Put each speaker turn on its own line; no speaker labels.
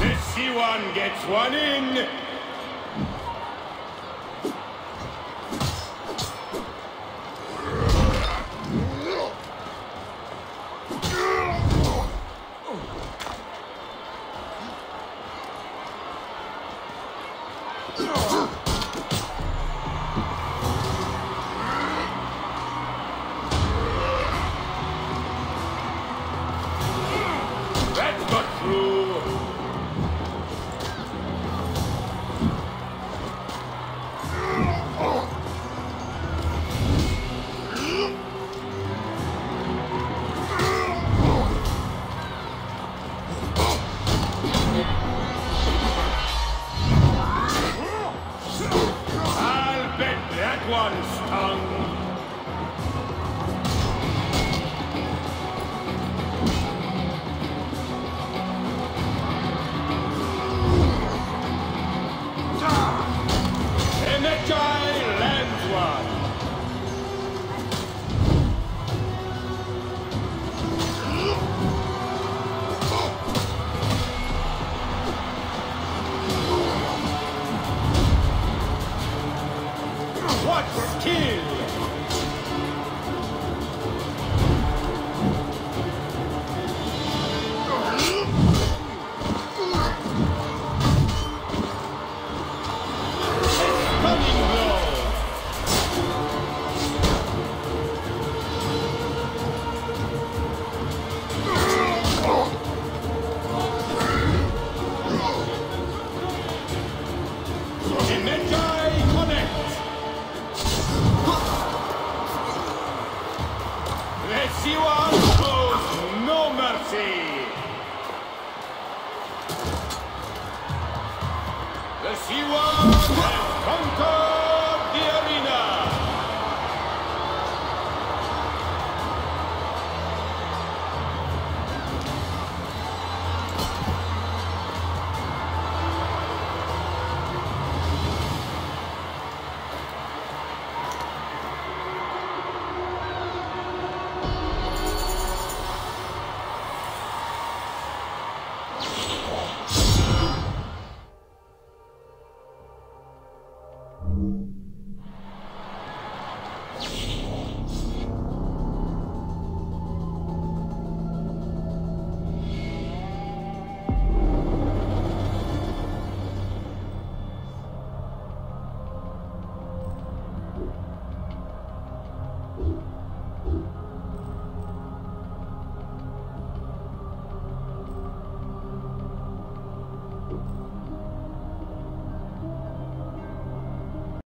This one gets one in. Bet that What skill! The C1 has conquered!